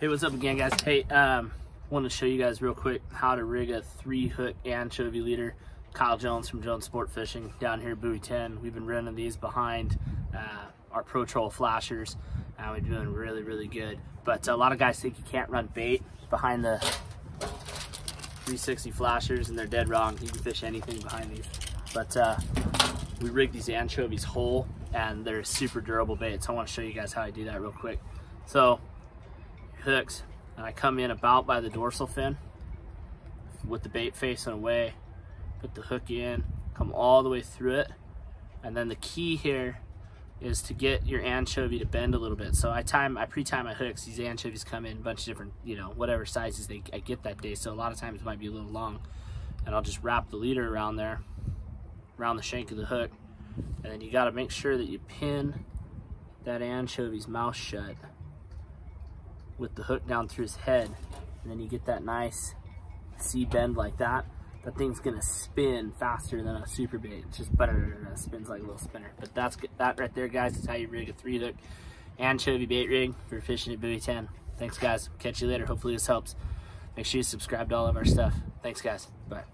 Hey, what's up again, guys? Hey, um, want to show you guys real quick how to rig a three hook anchovy leader. Kyle Jones from Jones Sport Fishing down here, Buoy 10. We've been running these behind uh, our Pro Troll flashers. and we're doing really, really good. But a lot of guys think you can't run bait behind the 360 flashers, and they're dead wrong. You can fish anything behind these. But uh, we rig these anchovies whole, and they're super durable baits. So I want to show you guys how I do that real quick. So hooks and I come in about by the dorsal fin with the bait facing away put the hook in come all the way through it and then the key here is to get your anchovy to bend a little bit. So I time I pre-time my hooks. These anchovies come in a bunch of different you know whatever sizes they I get that day. So a lot of times it might be a little long and I'll just wrap the leader around there around the shank of the hook. And then you got to make sure that you pin that anchovy's mouth shut with the hook down through his head and then you get that nice C bend like that that thing's gonna spin faster than a super bait. It's just better than it spins like a little spinner. But that's that right there guys is how you rig a three hook anchovy bait rig for fishing at buoy 10 thanks guys. Catch you later. Hopefully this helps. Make sure you subscribe to all of our stuff. Thanks guys. Bye